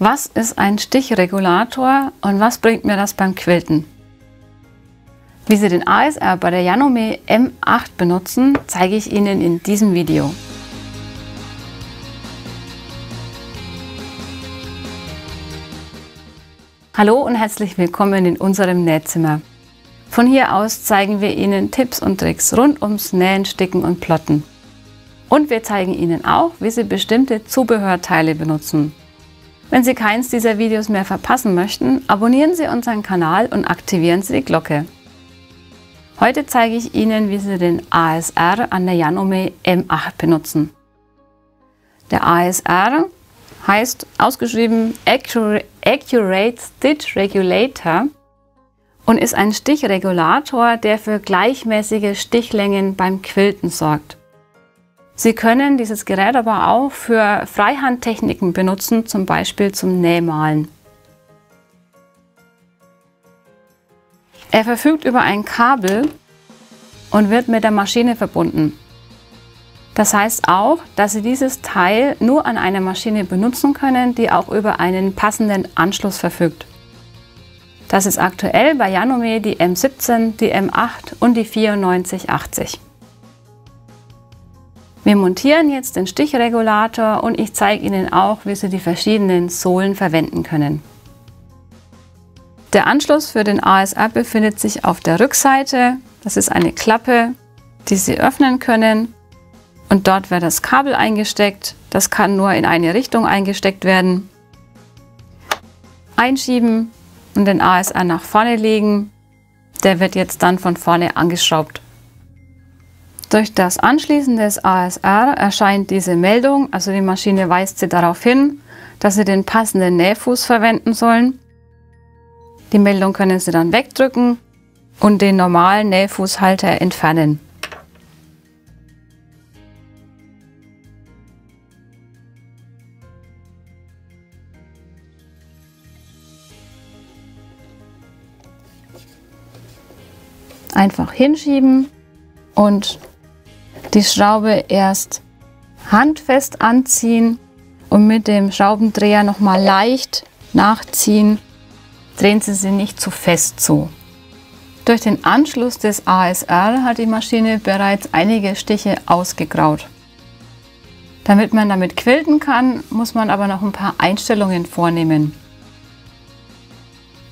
Was ist ein Stichregulator und was bringt mir das beim Quilten? Wie Sie den ASR bei der Janome M8 benutzen, zeige ich Ihnen in diesem Video. Hallo und herzlich willkommen in unserem Nähzimmer. Von hier aus zeigen wir Ihnen Tipps und Tricks rund ums Nähen, Sticken und Plotten. Und wir zeigen Ihnen auch, wie Sie bestimmte Zubehörteile benutzen. Wenn Sie keins dieser Videos mehr verpassen möchten, abonnieren Sie unseren Kanal und aktivieren Sie die Glocke. Heute zeige ich Ihnen, wie Sie den ASR an der Janome M8 benutzen. Der ASR heißt ausgeschrieben Accurate Stitch Regulator und ist ein Stichregulator, der für gleichmäßige Stichlängen beim Quilten sorgt. Sie können dieses Gerät aber auch für Freihandtechniken benutzen, zum Beispiel zum Nähmalen. Er verfügt über ein Kabel und wird mit der Maschine verbunden. Das heißt auch, dass Sie dieses Teil nur an einer Maschine benutzen können, die auch über einen passenden Anschluss verfügt. Das ist aktuell bei Janome die M17, die M8 und die 9480. Wir montieren jetzt den Stichregulator und ich zeige Ihnen auch, wie Sie die verschiedenen Sohlen verwenden können. Der Anschluss für den ASR befindet sich auf der Rückseite. Das ist eine Klappe, die Sie öffnen können und dort wird das Kabel eingesteckt. Das kann nur in eine Richtung eingesteckt werden. Einschieben und den ASR nach vorne legen. Der wird jetzt dann von vorne angeschraubt. Durch das Anschließen des ASR erscheint diese Meldung, also die Maschine weist Sie darauf hin, dass Sie den passenden Nähfuß verwenden sollen. Die Meldung können Sie dann wegdrücken und den normalen Nähfußhalter entfernen. Einfach hinschieben und die Schraube erst handfest anziehen und mit dem Schraubendreher nochmal leicht nachziehen. Drehen Sie sie nicht zu fest zu. Durch den Anschluss des ASR hat die Maschine bereits einige Stiche ausgegraut. Damit man damit quilten kann, muss man aber noch ein paar Einstellungen vornehmen.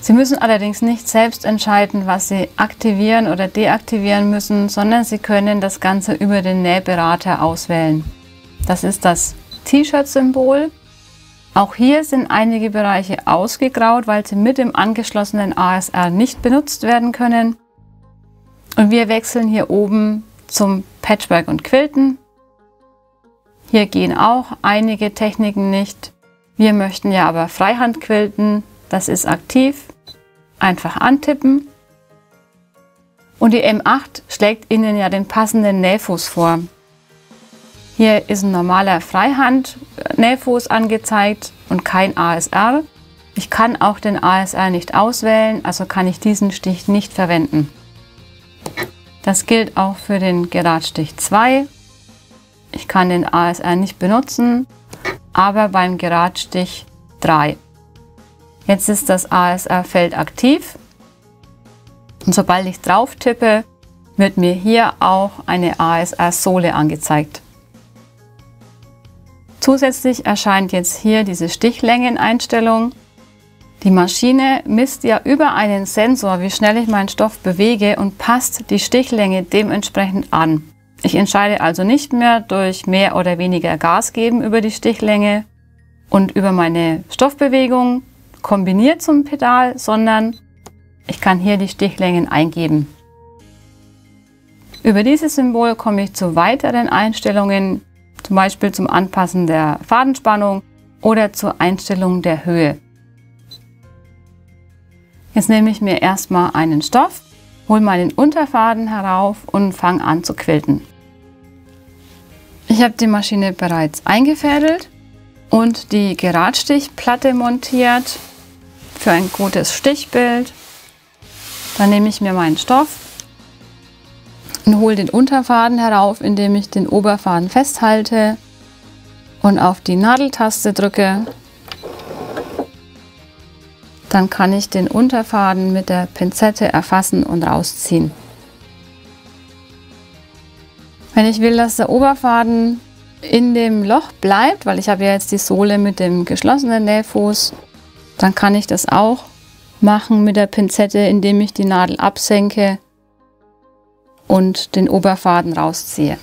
Sie müssen allerdings nicht selbst entscheiden, was Sie aktivieren oder deaktivieren müssen, sondern Sie können das Ganze über den Nähberater auswählen. Das ist das T-Shirt-Symbol. Auch hier sind einige Bereiche ausgegraut, weil sie mit dem angeschlossenen ASR nicht benutzt werden können. Und wir wechseln hier oben zum Patchwork und Quilten. Hier gehen auch einige Techniken nicht. Wir möchten ja aber Freihand quilten, das ist aktiv. Einfach antippen. Und die M8 schlägt Ihnen ja den passenden Nähfuß vor. Hier ist ein normaler Freihand-Nähfuß angezeigt und kein ASR. Ich kann auch den ASR nicht auswählen, also kann ich diesen Stich nicht verwenden. Das gilt auch für den Geradstich 2. Ich kann den ASR nicht benutzen, aber beim Geradstich 3. Jetzt ist das ASR-Feld aktiv und sobald ich drauf tippe, wird mir hier auch eine ASR-Sohle angezeigt. Zusätzlich erscheint jetzt hier diese Stichlängeneinstellung. Die Maschine misst ja über einen Sensor, wie schnell ich meinen Stoff bewege und passt die Stichlänge dementsprechend an. Ich entscheide also nicht mehr durch mehr oder weniger Gas geben über die Stichlänge und über meine Stoffbewegung, kombiniert zum Pedal, sondern ich kann hier die Stichlängen eingeben. Über dieses Symbol komme ich zu weiteren Einstellungen, zum Beispiel zum Anpassen der Fadenspannung oder zur Einstellung der Höhe. Jetzt nehme ich mir erstmal einen Stoff, hole meinen Unterfaden herauf und fange an zu quilten. Ich habe die Maschine bereits eingefädelt und die Geradstichplatte montiert für ein gutes Stichbild. Dann nehme ich mir meinen Stoff und hole den Unterfaden herauf, indem ich den Oberfaden festhalte und auf die Nadeltaste drücke. dann kann ich den Unterfaden mit der Pinzette erfassen und rausziehen. Wenn ich will, dass der Oberfaden in dem Loch bleibt, weil ich habe ja jetzt die Sohle mit dem geschlossenen Nähfuß, dann kann ich das auch machen mit der Pinzette, indem ich die Nadel absenke und den Oberfaden rausziehe.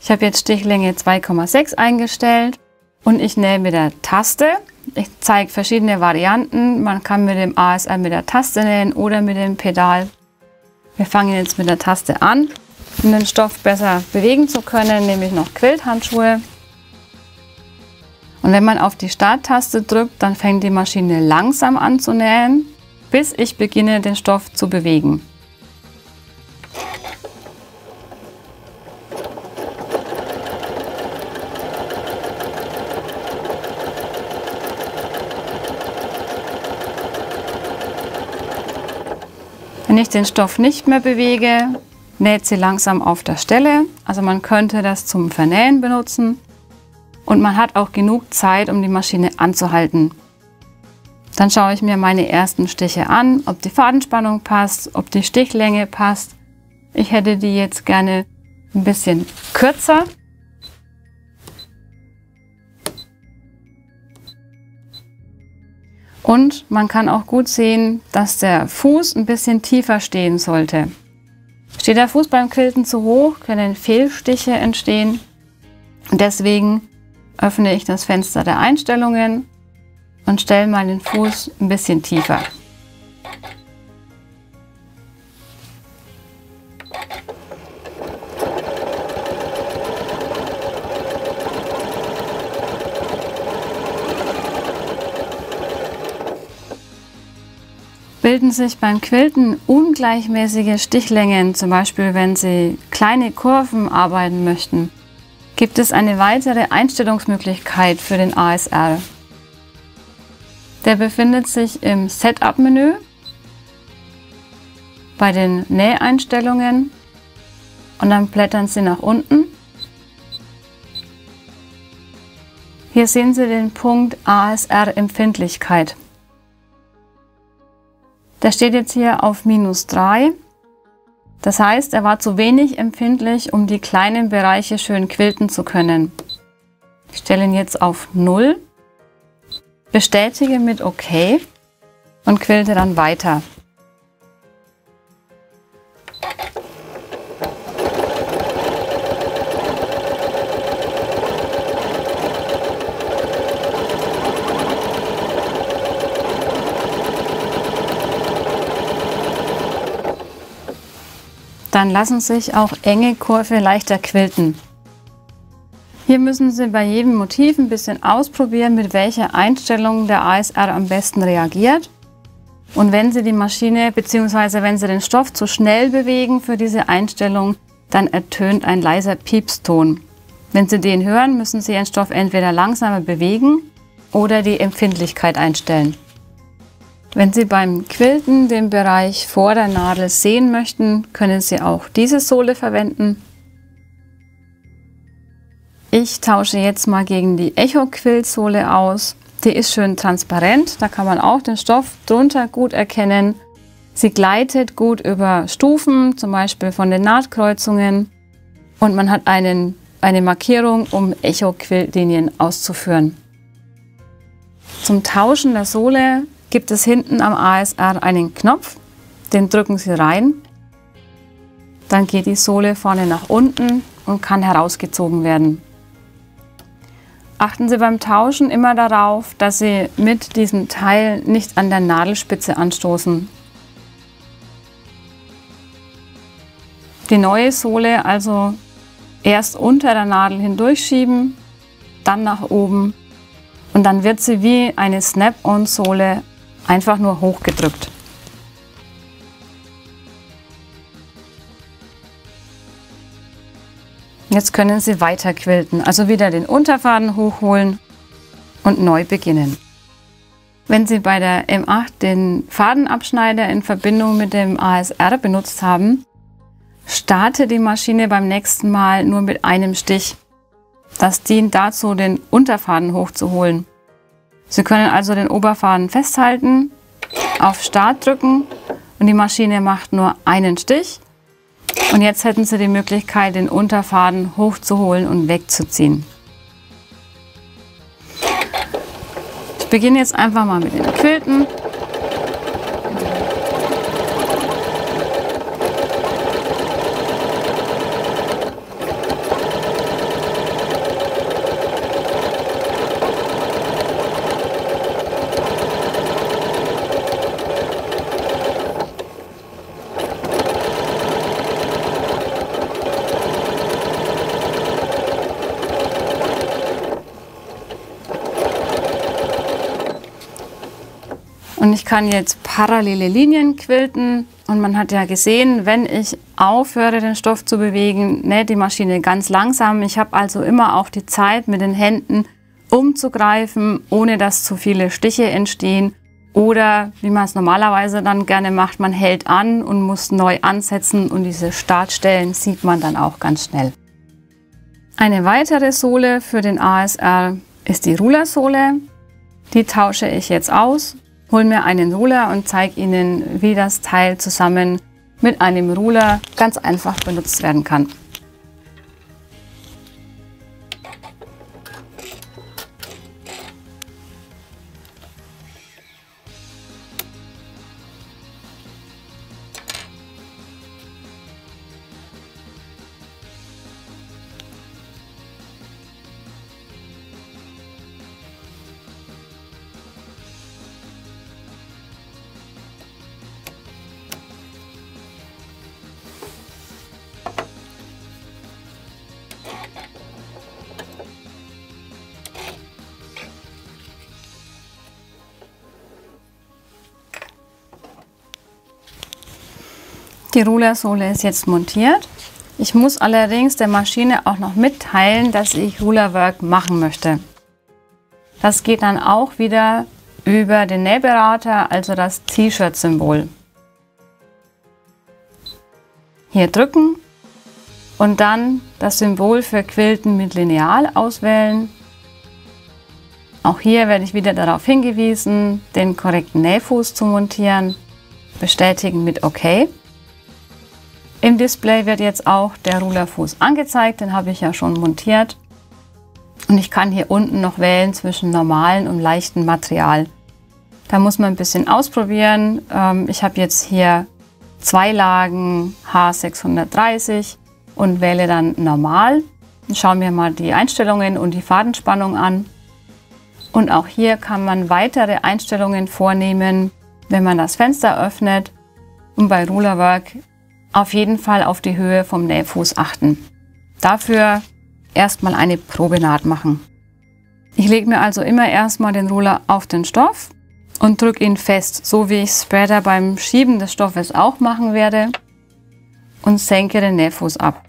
Ich habe jetzt Stichlänge 2,6 eingestellt und ich nähe mit der Taste. Ich zeige verschiedene Varianten. Man kann mit dem ASR mit der Taste nähen oder mit dem Pedal. Wir fangen jetzt mit der Taste an. Um den Stoff besser bewegen zu können, nehme ich noch Quilthandschuhe. Und wenn man auf die Starttaste drückt, dann fängt die Maschine langsam an zu nähen, bis ich beginne den Stoff zu bewegen. Wenn ich den Stoff nicht mehr bewege, näht sie langsam auf der Stelle. Also man könnte das zum Vernähen benutzen und man hat auch genug Zeit, um die Maschine anzuhalten. Dann schaue ich mir meine ersten Stiche an, ob die Fadenspannung passt, ob die Stichlänge passt. Ich hätte die jetzt gerne ein bisschen kürzer. Und man kann auch gut sehen, dass der Fuß ein bisschen tiefer stehen sollte. Steht der Fuß beim Quilten zu hoch, können Fehlstiche entstehen. Deswegen öffne ich das Fenster der Einstellungen und stelle meinen Fuß ein bisschen tiefer. Bilden sich beim Quilten ungleichmäßige Stichlängen, zum Beispiel wenn Sie kleine Kurven arbeiten möchten, gibt es eine weitere Einstellungsmöglichkeit für den ASR. Der befindet sich im Setup-Menü bei den Näheinstellungen und dann blättern Sie nach unten. Hier sehen Sie den Punkt ASR Empfindlichkeit. Der steht jetzt hier auf minus 3. Das heißt, er war zu wenig empfindlich, um die kleinen Bereiche schön quilten zu können. Ich stelle ihn jetzt auf 0, bestätige mit OK und quilte dann weiter. Dann lassen sich auch enge Kurve leichter quilten. Hier müssen Sie bei jedem Motiv ein bisschen ausprobieren, mit welcher Einstellung der ASR am besten reagiert. Und wenn Sie die Maschine bzw. wenn Sie den Stoff zu schnell bewegen für diese Einstellung, dann ertönt ein leiser Piepston. Wenn Sie den hören, müssen Sie Ihren Stoff entweder langsamer bewegen oder die Empfindlichkeit einstellen. Wenn Sie beim Quilten den Bereich vor der Nadel sehen möchten, können Sie auch diese Sohle verwenden. Ich tausche jetzt mal gegen die Echo Quiltsohle aus. Die ist schön transparent, da kann man auch den Stoff drunter gut erkennen. Sie gleitet gut über Stufen, zum Beispiel von den Nahtkreuzungen. Und man hat einen, eine Markierung, um Echo-Quiltlinien auszuführen. Zum Tauschen der Sohle gibt es hinten am ASR einen Knopf, den drücken Sie rein. Dann geht die Sohle vorne nach unten und kann herausgezogen werden. Achten Sie beim Tauschen immer darauf, dass Sie mit diesem Teil nicht an der Nadelspitze anstoßen. Die neue Sohle also erst unter der Nadel hindurchschieben, dann nach oben und dann wird sie wie eine Snap-on-Sohle einfach nur hochgedrückt. Jetzt können Sie weiter quilten, also wieder den Unterfaden hochholen und neu beginnen. Wenn Sie bei der M8 den Fadenabschneider in Verbindung mit dem ASR benutzt haben, starte die Maschine beim nächsten Mal nur mit einem Stich. Das dient dazu, den Unterfaden hochzuholen. Sie können also den Oberfaden festhalten, auf Start drücken und die Maschine macht nur einen Stich. Und jetzt hätten Sie die Möglichkeit, den Unterfaden hochzuholen und wegzuziehen. Ich beginne jetzt einfach mal mit den Quilten. Und ich kann jetzt parallele Linien quilten. Und man hat ja gesehen, wenn ich aufhöre, den Stoff zu bewegen, näht die Maschine ganz langsam. Ich habe also immer auch die Zeit, mit den Händen umzugreifen, ohne dass zu viele Stiche entstehen. Oder wie man es normalerweise dann gerne macht, man hält an und muss neu ansetzen und diese Startstellen sieht man dann auch ganz schnell. Eine weitere Sohle für den ASR ist die Rulersohle. Die tausche ich jetzt aus hole mir einen Ruler und zeige Ihnen, wie das Teil zusammen mit einem Ruler ganz einfach benutzt werden kann. Die Rulersohle ist jetzt montiert. Ich muss allerdings der Maschine auch noch mitteilen, dass ich Rulerwork machen möchte. Das geht dann auch wieder über den Nähberater, also das T-Shirt-Symbol. Hier drücken und dann das Symbol für Quilten mit Lineal auswählen. Auch hier werde ich wieder darauf hingewiesen, den korrekten Nähfuß zu montieren. Bestätigen mit OK. Im Display wird jetzt auch der Rulerfuß angezeigt, den habe ich ja schon montiert. Und ich kann hier unten noch wählen zwischen normalen und leichtem Material. Da muss man ein bisschen ausprobieren. Ähm, ich habe jetzt hier zwei Lagen H630 und wähle dann normal. Schauen wir mal die Einstellungen und die Fadenspannung an. Und auch hier kann man weitere Einstellungen vornehmen, wenn man das Fenster öffnet. Und bei Rulerwork auf jeden Fall auf die Höhe vom Nähfuß achten. Dafür erstmal eine Probenaht machen. Ich lege mir also immer erstmal den Ruler auf den Stoff und drücke ihn fest, so wie ich es später beim Schieben des Stoffes auch machen werde und senke den Nähfuß ab.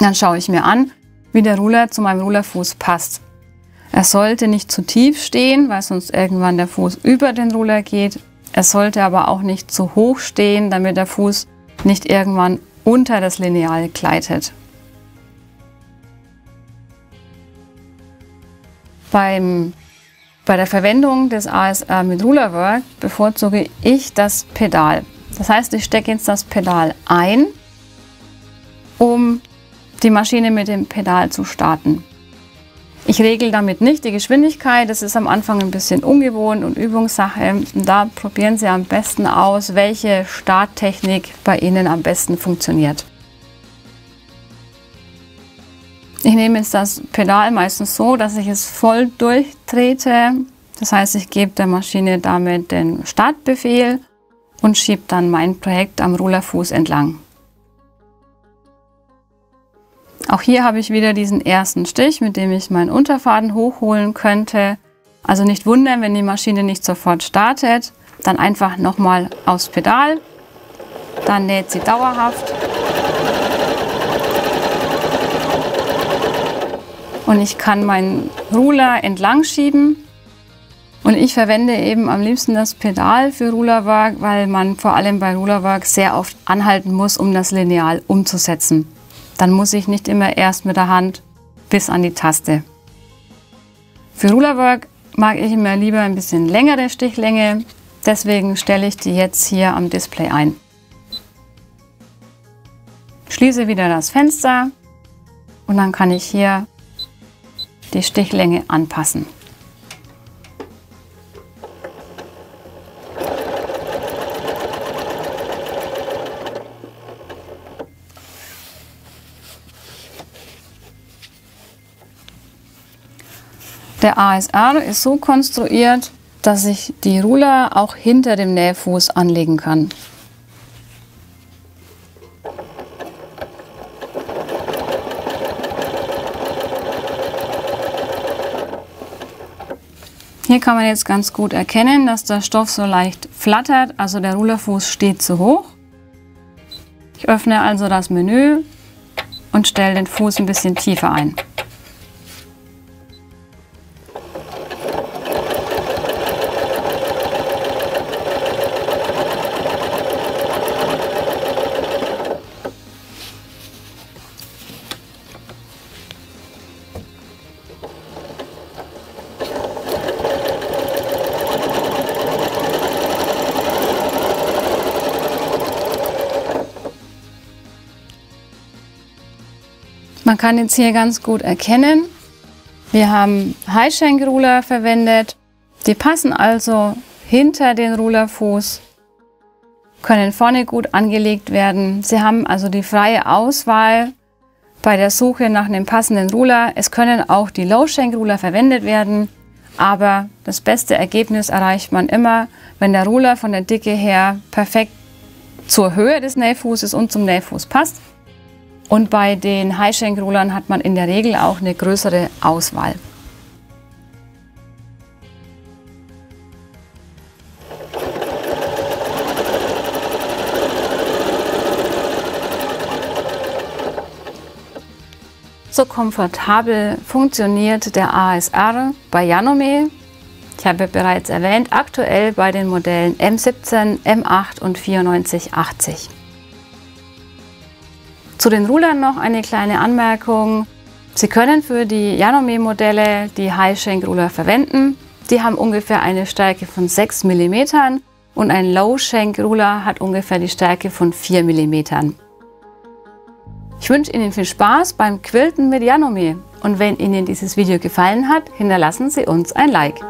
Dann schaue ich mir an, wie der Ruler zu meinem Rulerfuß passt. Er sollte nicht zu tief stehen, weil sonst irgendwann der Fuß über den Ruler geht es sollte aber auch nicht zu hoch stehen, damit der Fuß nicht irgendwann unter das Lineal gleitet. Beim, bei der Verwendung des ASR mit Rulerwork bevorzuge ich das Pedal. Das heißt, ich stecke jetzt das Pedal ein, um die Maschine mit dem Pedal zu starten. Ich regle damit nicht die Geschwindigkeit, das ist am Anfang ein bisschen ungewohnt und Übungssache. Da probieren Sie am besten aus, welche Starttechnik bei Ihnen am besten funktioniert. Ich nehme jetzt das Pedal meistens so, dass ich es voll durchtrete. Das heißt, ich gebe der Maschine damit den Startbefehl und schiebe dann mein Projekt am Rulerfuß entlang. Auch hier habe ich wieder diesen ersten Stich, mit dem ich meinen Unterfaden hochholen könnte. Also nicht wundern, wenn die Maschine nicht sofort startet. Dann einfach nochmal aufs Pedal. Dann näht sie dauerhaft. Und ich kann meinen Ruler entlang schieben. Und ich verwende eben am liebsten das Pedal für Rulerwork, weil man vor allem bei Rulerwork sehr oft anhalten muss, um das Lineal umzusetzen. Dann muss ich nicht immer erst mit der Hand bis an die Taste. Für Rulerwork mag ich immer lieber ein bisschen längere Stichlänge, deswegen stelle ich die jetzt hier am Display ein. Schließe wieder das Fenster und dann kann ich hier die Stichlänge anpassen. Der ASR ist so konstruiert, dass ich die Ruler auch hinter dem Nähfuß anlegen kann. Hier kann man jetzt ganz gut erkennen, dass der Stoff so leicht flattert, also der Rulerfuß steht zu hoch. Ich öffne also das Menü und stelle den Fuß ein bisschen tiefer ein. Man kann jetzt hier ganz gut erkennen, wir haben Highshank-Ruler verwendet. Die passen also hinter den Rulerfuß, können vorne gut angelegt werden. Sie haben also die freie Auswahl bei der Suche nach einem passenden Ruler. Es können auch die Low-Shank-Ruler verwendet werden, aber das beste Ergebnis erreicht man immer, wenn der Ruler von der Dicke her perfekt zur Höhe des Nähfußes und zum Nähfuß passt. Und bei den Highshank-Rollern hat man in der Regel auch eine größere Auswahl. So komfortabel funktioniert der ASR bei Janome. Ich habe bereits erwähnt, aktuell bei den Modellen M17, M8 und 9480. Zu den Rulern noch eine kleine Anmerkung. Sie können für die Janome-Modelle die High-Shank-Ruler verwenden. Die haben ungefähr eine Stärke von 6 mm und ein Low-Shank-Ruler hat ungefähr die Stärke von 4 mm. Ich wünsche Ihnen viel Spaß beim Quilten mit Janome und wenn Ihnen dieses Video gefallen hat, hinterlassen Sie uns ein Like.